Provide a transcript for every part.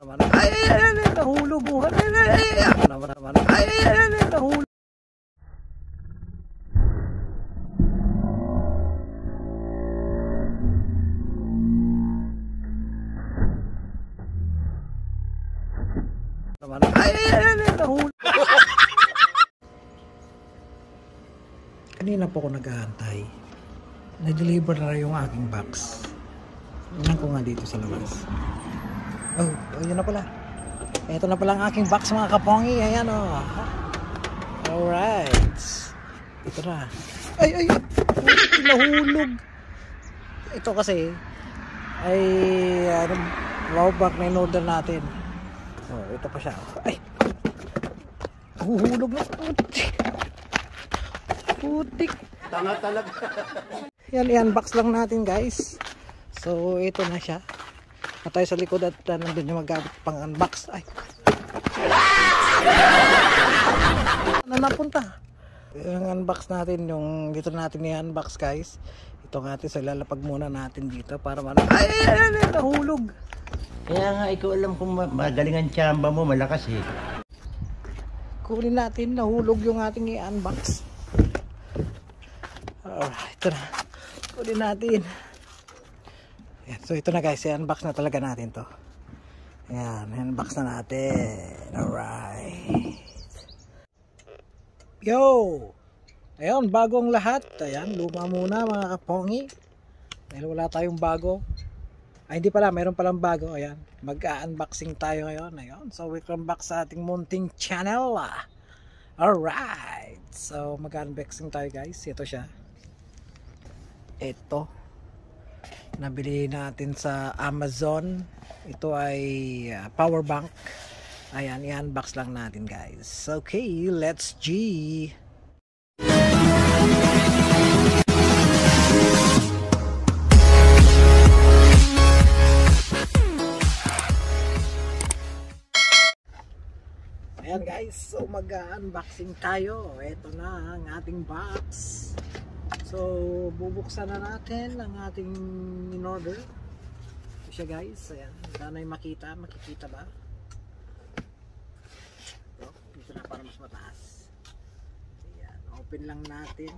Ay, ay, ay, nahulog. oh. Ay, ay, ay, ay, nahulog. Ay, ay, ay, nahulog. Kanina po ako nag-aantay. Na-deliver na yung aking box. Tingnan ko nga dito sa labas. Oh, oh yun na pala. Ito na pala ang aking box mga kapongi. Ayan oh. Alright. Ito na. Ay, ay, ay. Nahulog. Ito kasi ay ano, wow back na in-order natin. Oh, ito pa siya. Ay. Huhulog na. Putik. Putik. Tanga talaga. Yan, i-unbox lang natin guys. So, ito na siya. Na tayo sa likod at uh, nandun yung mag pang unbox. Ay. Na napunta. Yung unbox natin, yung dito natin i-unbox guys. Ito nga natin sa lalapag muna natin dito para man. Ay, ay, ay, ay, nahulog. Kaya nga, ikaw alam kung ma- magaling ang tsamba mo, malakas eh. Kunin natin, nahulog yung ating i-unbox. Alright, ito na. Kunin natin. Ayan, so ito na guys, i-unbox na talaga natin to. Ayan, i-unbox na natin. Alright. Yo! Ayun, bago ang lahat. Ayan, luma muna mga kapongi. Dahil wala tayong bago. Ay, hindi pala, mayroon palang bago. Ayan, mag-unboxing tayo ngayon. Ayun, so welcome back sa ating munting channel. Alright. So, mag-unboxing tayo guys. Ito siya. Ito. Nabili natin sa Amazon. Ito ay uh, power bank. Ayan, i-unbox lang natin guys. Okay, let's G. Ayan guys, so mag-unboxing tayo. Ito na ang ating box. So, bubuksan na natin ang ating in-order. Ito siya guys. Ayan, sana'y makita. Makikita ba? Ito, dito na para mas mataas. Ayan, open lang natin.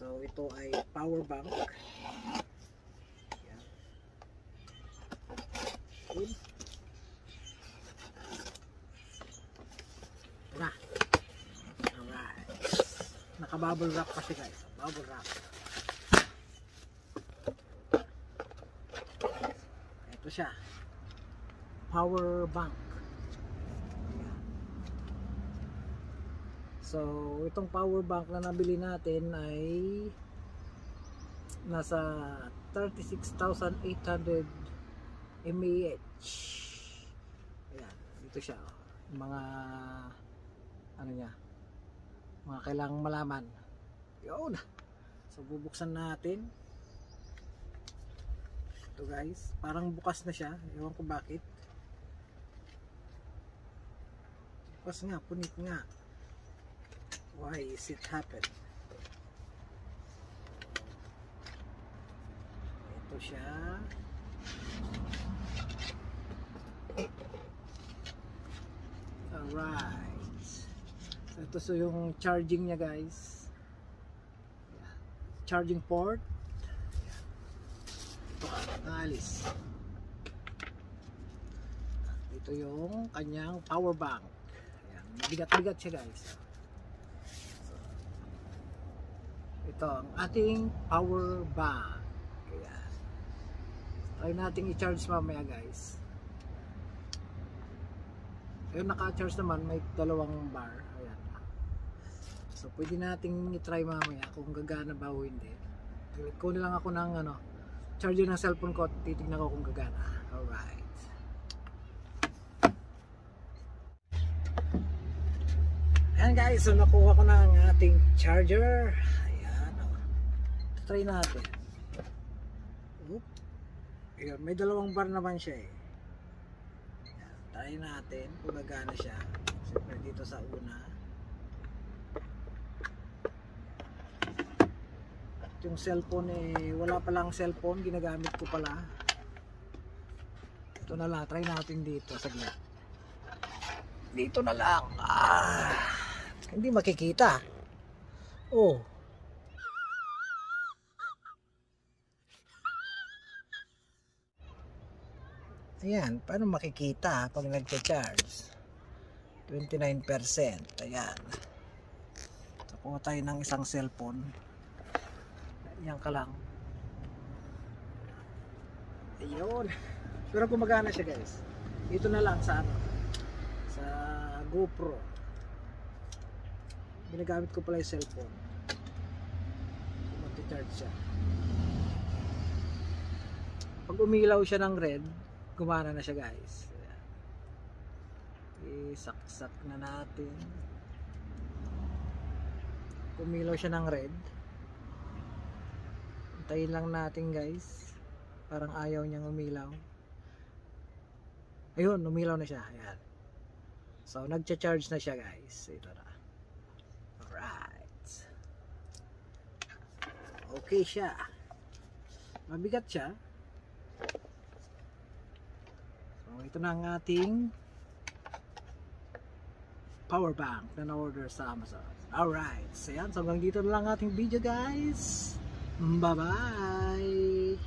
So, ito ay power bank. Ayan. Yun. na. Alright. Naka-bubble wrap pa siya guys. Bubble wrap. Ito siya. Power bank. So, itong power bank na nabili natin ay nasa 36,800 mAh. Ayan. Ito siya. oh. Mga ano niya mga kailangang malaman. Yun. So bubuksan natin. Ito guys. Parang bukas na siya. Ewan ko bakit. Bukas nga punit nga. Why is it happen ito siya. Alright ito so yung charging niya guys. Charging port. Ito naalis. Ito yung kanyang power bank. Bigat-bigat siya guys. Ito ang ating power bank. Ayan. Try nating i-charge mamaya guys. Ayun, naka-charge naman, may dalawang bar. So, pwede nating i-try mamaya kung gagana ba o hindi. Kunin lang ako ng ano, charger ng cellphone ko at titignan ko kung gagana. Alright. Ayan guys, so nakuha ko na ang ating charger. Ayan. oh. Try natin. Oop. Ayan, may dalawang bar naman siya eh. Ayan, try natin kung gagana siya. Siyempre dito sa una. Yung cellphone eh, wala pa lang cellphone, ginagamit ko pala. Ito na lang, try natin dito sa gitna. Dito na lang. Ah, hindi makikita. Oh. Ayan, paano makikita pag nagcha-charge? 29%. Ayan. Kuha tayo ng isang cellphone. Ayan ka lang. Ayun. Pero gumagana siya guys. Dito na lang sa ano. Sa GoPro. Ginagamit ko pala yung cellphone. Mag-charge siya. Pag umilaw siya ng red, gumana na siya guys. Isaksak na natin. Umilaw siya ng red. Antayin lang natin guys. Parang ayaw niyang umilaw. Ayun, umilaw na siya. Ayan. So, nagcha-charge na siya guys. Ito na. Alright. Okay siya. Mabigat siya. So, ito na ang ating power bank na na-order sa Amazon. Alright. So, yan. So, hanggang dito na lang ating video guys. Bye-bye!